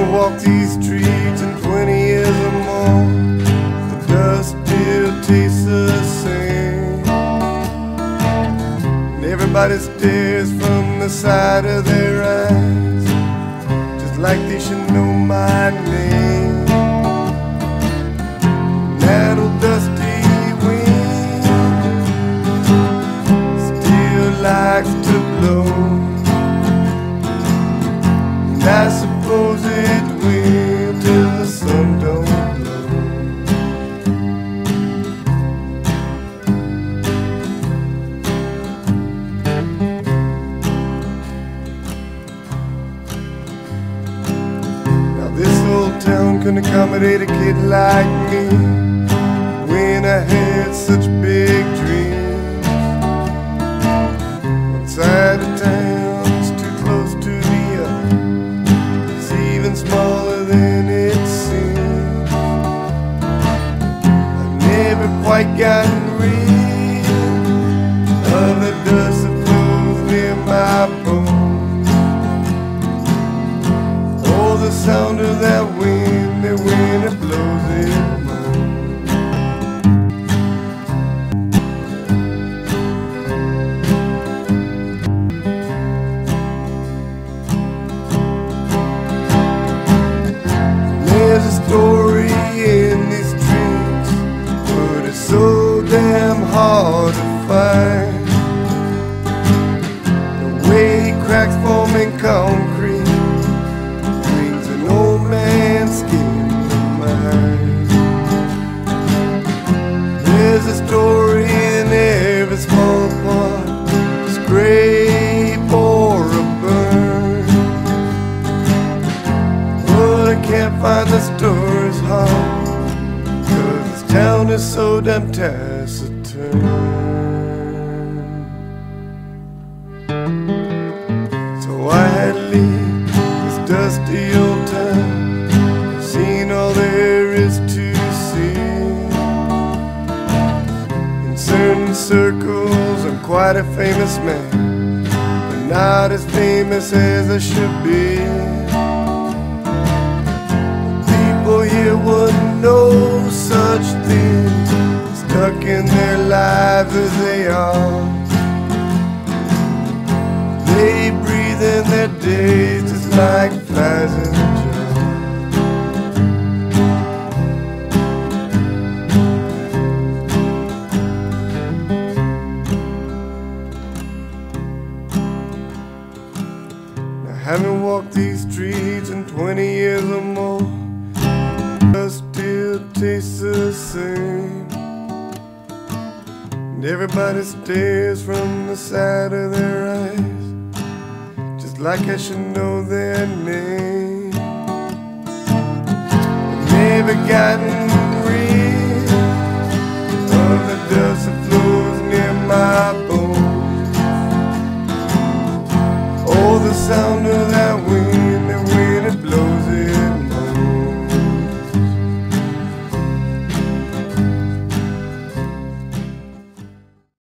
walk these streets in 20 years or more, the dust still tastes the same. And everybody stares from the side of their eyes, just like they should know my name. Town can accommodate a kid like me when I had such big dreams. One side of town's too close to the other. It's even smaller than sound of that wind, that wind that blows it. There's a story in these streets, but it's so damn hard to find. The way cracks concrete There's a story in every small part, scrape or a burn. But I can't find the story's heart Cause this town is so damn taciturn So I had to leave this dusty a famous man But not as famous as I should be. People here wouldn't know such things Stuck in their lives as they are. They breathe in their days just like flies haven't walked these streets in 20 years or more. Dust still tastes the same. And everybody stares from the side of their eyes, just like I should know their name. I've never gotten